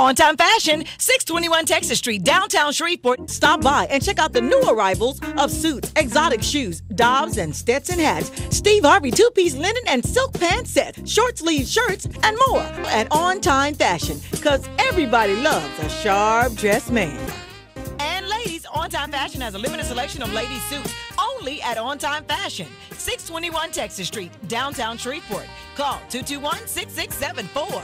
On Time Fashion, 621 Texas Street, downtown Shreveport. Stop by and check out the new arrivals of suits, exotic shoes, Dobbs and Stetson hats, Steve Harvey two piece linen and silk pants set, short sleeve shirts, and more at On Time Fashion. Because everybody loves a sharp dressed man. And ladies, On Time Fashion has a limited selection of ladies' suits only at On Time Fashion, 621 Texas Street, downtown Shreveport. Call 221 6674.